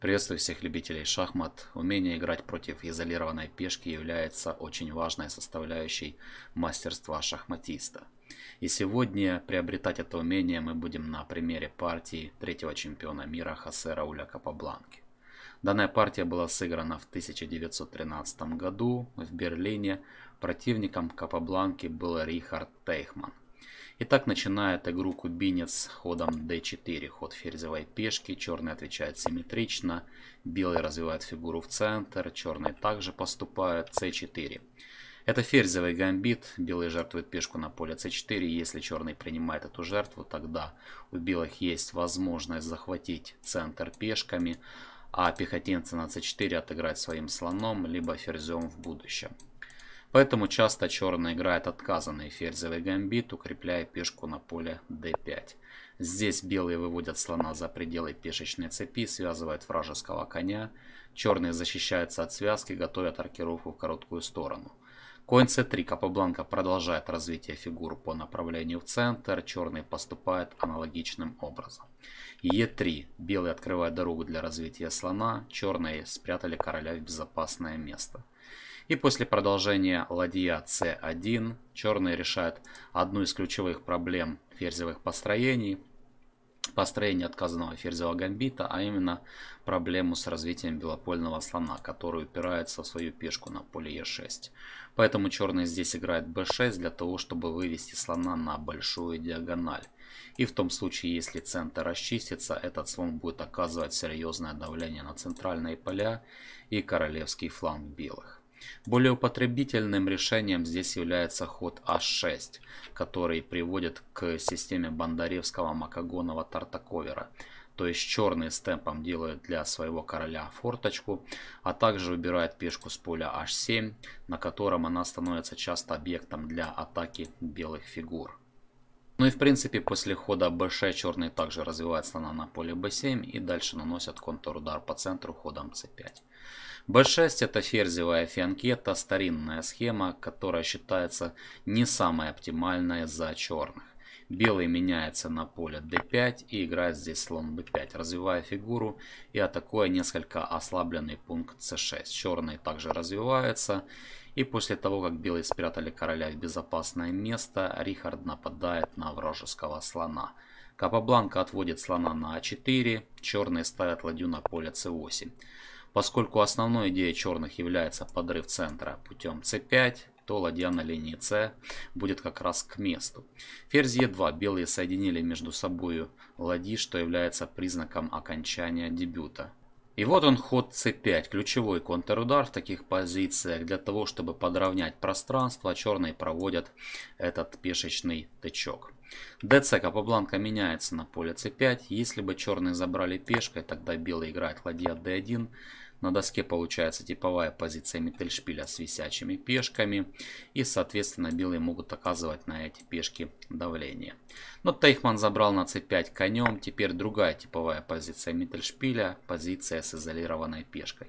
Приветствую всех любителей шахмат. Умение играть против изолированной пешки является очень важной составляющей мастерства шахматиста. И сегодня приобретать это умение мы будем на примере партии третьего чемпиона мира Хосе Рауля Капабланки. Данная партия была сыграна в 1913 году в Берлине. Противником Капабланки был Рихард Тейхман. Итак, начинает игру кубинец ходом d4, ход ферзевой пешки, черный отвечает симметрично, белый развивает фигуру в центр, черный также поступает, c4. Это ферзевый гамбит, белый жертвует пешку на поле c4, если черный принимает эту жертву, тогда у белых есть возможность захватить центр пешками, а пехотинцы на c4 отыграть своим слоном, либо ферзем в будущем. Поэтому часто черный играет отказанный ферзевый гамбит, укрепляя пешку на поле d5. Здесь белые выводят слона за пределы пешечной цепи, связывают вражеского коня. Черные защищаются от связки, готовят аркировку в короткую сторону. Конь c3 Капабланка продолжает развитие фигур по направлению в центр, черный поступает аналогичным образом. e3 белые открывают дорогу для развития слона, черные спрятали короля в безопасное место. И после продолжения ладья c1 черные решают одну из ключевых проблем ферзевых построений, построение отказанного ферзевого гамбита, а именно проблему с развитием белопольного слона, который упирается в свою пешку на поле e6. Поэтому черный здесь играет b6 для того, чтобы вывести слона на большую диагональ. И в том случае, если центр расчистится, этот слон будет оказывать серьезное давление на центральные поля и королевский фланг белых. Более употребительным решением здесь является ход А6, который приводит к системе Бондаревского Макогонова Тартаковера. То есть черные с темпом делают для своего короля форточку, а также убирают пешку с поля H7, на котором она становится часто объектом для атаки белых фигур. Ну и в принципе после хода b6 черные также развивают слона на поле b7 и дальше наносят контур-удар по центру ходом c5. B6 это ферзевая фианкета, старинная схема, которая считается не самой оптимальной за черных. Белый меняется на поле d5 и играет здесь слон b5, развивая фигуру и атакуя несколько ослабленный пункт c6. Черный также развивается и после того, как белые спрятали короля в безопасное место, Рихард нападает на вражеского слона. Капабланка отводит слона на а4, черные ставят ладью на поле c8. Поскольку основной идеей черных является подрыв центра путем c5, то ладья на линии c будет как раз к месту. Ферзь e2 белые соединили между собой ладьи, что является признаком окончания дебюта. И вот он ход c5, ключевой контрудар в таких позициях. Для того, чтобы подровнять пространство, черные проводят этот пешечный тычок. dc Капабланка меняется на поле c5. Если бы черные забрали пешкой, тогда белый играет ладья d1. На доске получается типовая позиция Миттельшпиля с висячими пешками. И, соответственно, белые могут оказывать на эти пешки давление. Но Тейхман забрал на c5 конем. Теперь другая типовая позиция Миттельшпиля. Позиция с изолированной пешкой.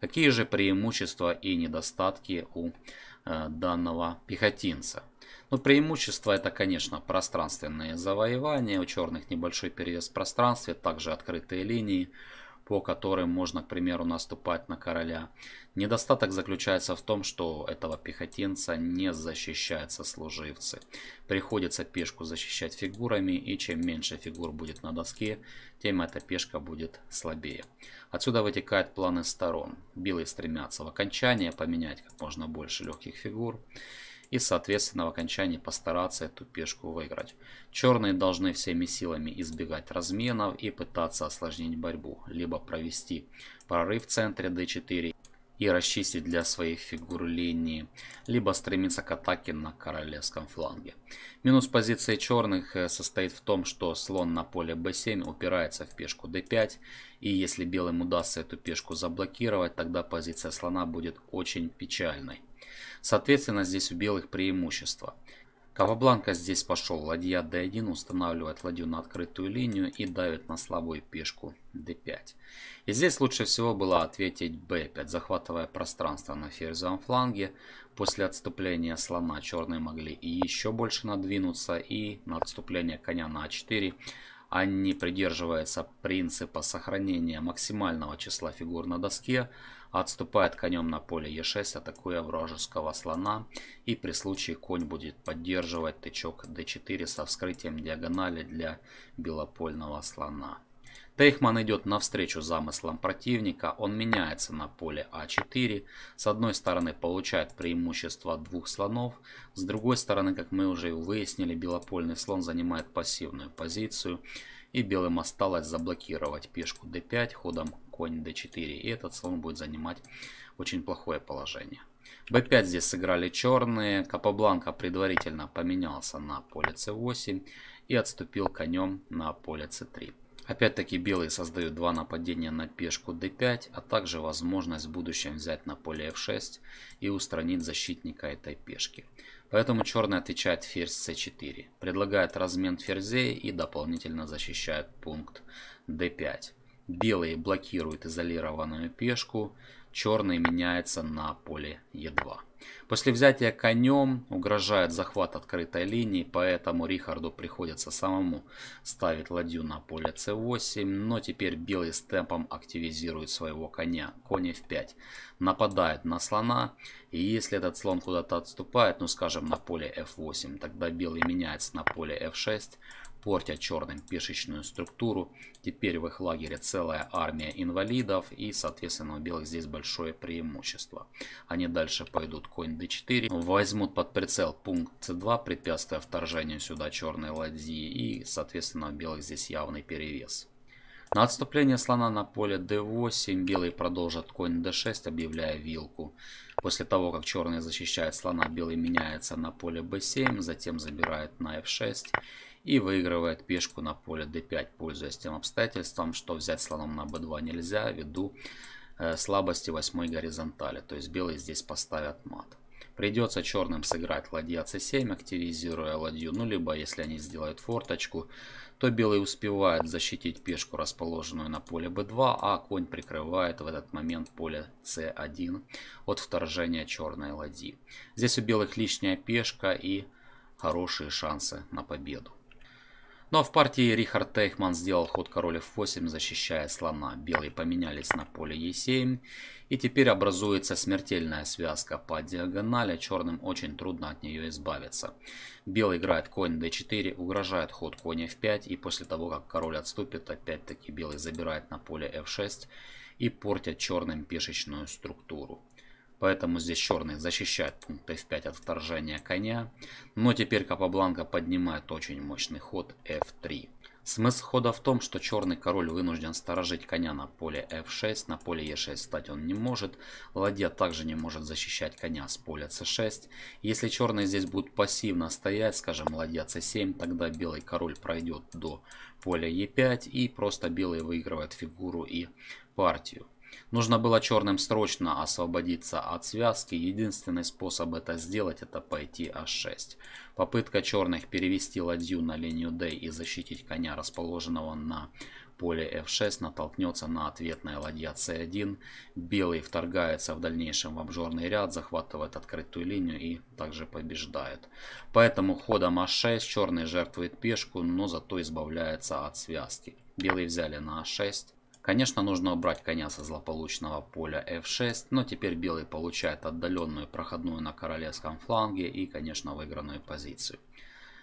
Какие же преимущества и недостатки у э, данного пехотинца? Ну, преимущество это, конечно, пространственные завоевания. У черных небольшой перевес в пространстве, также открытые линии по которым можно, к примеру, наступать на короля. Недостаток заключается в том, что этого пехотинца не защищают сослуживцы. Приходится пешку защищать фигурами, и чем меньше фигур будет на доске, тем эта пешка будет слабее. Отсюда вытекают планы сторон. Белые стремятся в окончание поменять как можно больше легких фигур и, соответственно, в окончании постараться эту пешку выиграть. Черные должны всеми силами избегать разменов и пытаться осложнить борьбу, либо провести прорыв в центре d4 и расчистить для своих фигур линии, либо стремиться к атаке на королевском фланге. Минус позиции черных э, состоит в том, что слон на поле b7 упирается в пешку d5, и если белым удастся эту пешку заблокировать, тогда позиция слона будет очень печальной. Соответственно, здесь у белых преимущество. Кавабланка здесь пошел. Ладья d1 устанавливает ладью на открытую линию и давит на слабую пешку d5. И здесь лучше всего было ответить b5, захватывая пространство на ферзевом фланге. После отступления слона черные могли и еще больше надвинуться. И на отступление коня на a4 они придерживаются принципа сохранения максимального числа фигур на доске, отступает конем на поле Е6, атакуя вражеского слона. И при случае конь будет поддерживать тычок d4 со вскрытием диагонали для белопольного слона. Тейхман идет навстречу замыслам противника, он меняется на поле А4. С одной стороны получает преимущество двух слонов, с другой стороны, как мы уже выяснили, белопольный слон занимает пассивную позицию. И белым осталось заблокировать пешку d5 ходом конь d4. И этот слон будет занимать очень плохое положение. b5 здесь сыграли черные. Капабланка предварительно поменялся на поле c8 и отступил конем на поле c3. Опять-таки белые создают два нападения на пешку d5, а также возможность в будущем взять на поле f6 и устранить защитника этой пешки. Поэтому черный отвечает ферзь c4, предлагает размен ферзей и дополнительно защищает пункт d5. Белые блокируют изолированную пешку, черный меняется на поле e2. После взятия конем угрожает захват открытой линии, поэтому Рихарду приходится самому ставить ладью на поле c8, но теперь белый с темпом активизирует своего коня, конь f5, нападает на слона, и если этот слон куда-то отступает, ну скажем на поле f8, тогда белый меняется на поле f6, портят черным пешечную структуру. Теперь в их лагере целая армия инвалидов и, соответственно, у белых здесь большое преимущество. Они дальше пойдут конь d4, возьмут под прицел пункт c2, препятствуя вторжению сюда черной ладьи и, соответственно, у белых здесь явный перевес. На отступление слона на поле d8 белые продолжат конь d6, объявляя вилку. После того, как черный защищает слона, белый меняется на поле b7, затем забирает на f6 и выигрывает пешку на поле d5, пользуясь тем обстоятельством, что взять слоном на b2 нельзя ввиду э, слабости восьмой горизонтали. То есть белые здесь поставят мат. Придется черным сыграть ладья c7, активизируя ладью. Ну, либо если они сделают форточку, то белый успевает защитить пешку, расположенную на поле b2, а конь прикрывает в этот момент поле c1 от вторжения черной ладьи. Здесь у белых лишняя пешка и хорошие шансы на победу. Но ну, а в партии Рихард Тейхман сделал ход король f8, защищая слона. Белые поменялись на поле e7. И теперь образуется смертельная связка по диагонали. Черным очень трудно от нее избавиться. Белый играет конь d4, угрожает ход конь f5. И после того, как король отступит, опять-таки белый забирает на поле f6 и портят черным пешечную структуру. Поэтому здесь черный защищает пункт f5 от вторжения коня. Но теперь Капабланка поднимает очень мощный ход f3. Смысл хода в том, что черный король вынужден сторожить коня на поле f6, на поле e6 стать он не может. Ладья также не может защищать коня с поля c6. Если черный здесь будет пассивно стоять, скажем ладья c7, тогда белый король пройдет до поля e5 и просто белый выигрывает фигуру и партию. Нужно было черным срочно освободиться от связки. Единственный способ это сделать, это пойти h6. Попытка черных перевести ладью на линию d и защитить коня, расположенного на поле f6, натолкнется на ответное ладья c1. Белый вторгается в дальнейшем в обжорный ряд, захватывает открытую линию и также побеждает. Поэтому ходом h6 черный жертвует пешку, но зато избавляется от связки. Белые взяли на h6. Конечно, нужно убрать коня со злополучного поля f6, но теперь белый получает отдаленную проходную на королевском фланге и, конечно, выигранную позицию.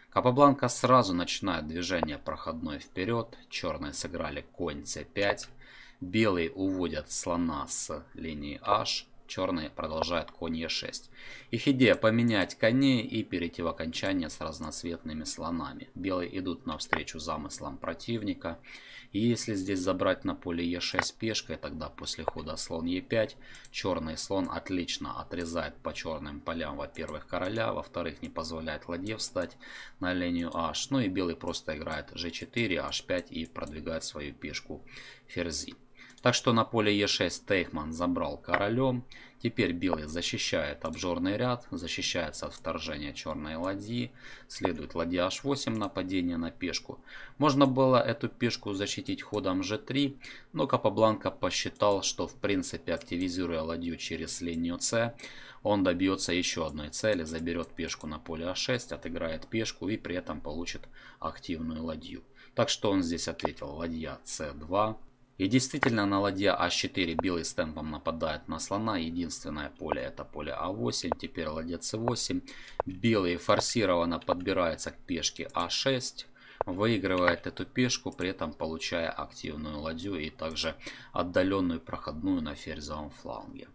Капабланка сразу начинает движение проходной вперед, черные сыграли конь c5, белые уводят слона с линии h, черные продолжают конь e6. Их идея поменять коней и перейти в окончание с разноцветными слонами. Белые идут навстречу замыслам противника. И если здесь забрать на поле e6 пешкой, тогда после хода слон e5, черный слон отлично отрезает по черным полям, во-первых, короля, во-вторых, не позволяет ладье встать на линию h. Ну и белый просто играет g4, h5 и продвигает свою пешку ферзи. Так что на поле Е6 Тейхман забрал королем. Теперь белый защищает обжорный ряд, защищается от вторжения черной ладьи. Следует ладья h8, нападение на пешку. Можно было эту пешку защитить ходом g3, но Капабланка посчитал, что в принципе активизируя ладью через линию c, он добьется еще одной цели, заберет пешку на поле а6, отыграет пешку и при этом получит активную ладью. Так что он здесь ответил ладья c2. И действительно на ладья а4 белый с темпом нападает на слона. Единственное поле это поле а8. Теперь ладья c8. Белый форсированно подбирается к пешке а6 выигрывает эту пешку, при этом получая активную ладью и также отдаленную проходную на ферзевом фланге.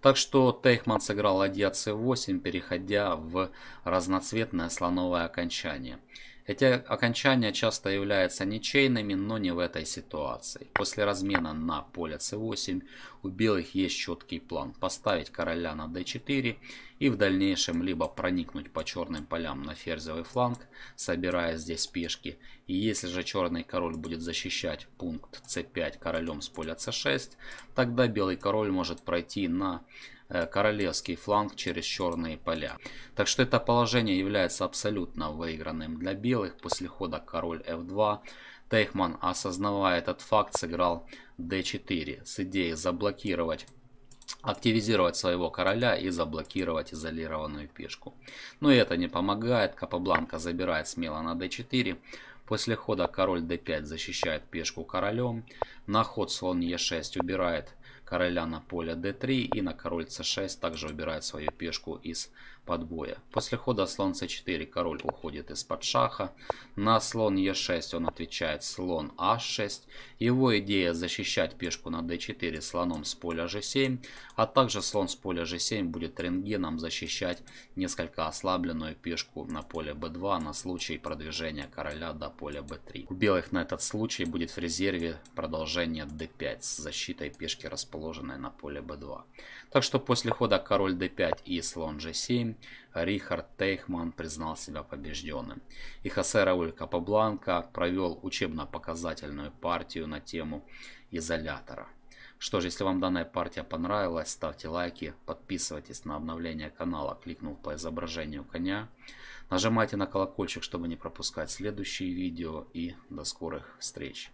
Так что Тейхман сыграл ладья c8, переходя в разноцветное слоновое окончание. Эти окончания часто являются ничейными, но не в этой ситуации. После размена на поле c8 у белых есть четкий план. Поставить короля на d4 и в дальнейшем либо проникнуть по черным полям на ферзевый фланг, собирая здесь пешки. И если же черный король будет защищать пункт c5 королем с поля c6, тогда белый король может пройти на королевский фланг через черные поля. Так что это положение является абсолютно выигранным для белых. После хода король f2 Тейхман, осознавая этот факт, сыграл d4 с идеей заблокировать активизировать своего короля и заблокировать изолированную пешку. Но это не помогает. Капабланка забирает смело на d4. После хода король d5 защищает пешку королем. На ход слон e6 убирает короля на поле d3 и на король c6 также убирает свою пешку из подбоя. После хода слон c4 король уходит из-под шаха. На слон e6 он отвечает слон h6. Его идея защищать пешку на d4 слоном с поля g7, а также слон с поля g7 будет рентгеном защищать несколько ослабленную пешку на поле b2 на случай продвижения короля до поля b3. У белых на этот случай будет в резерве продолжение d5 с защитой пешки расположенной на поле b2. Так что после хода король d5 и слон g7 Рихард Тейхман признал себя побежденным. И Хосе Рауль Капабланка провел учебно-показательную партию на тему изолятора. Что ж, если вам данная партия понравилась, ставьте лайки, подписывайтесь на обновление канала, кликнув по изображению коня. Нажимайте на колокольчик, чтобы не пропускать следующие видео и до скорых встреч.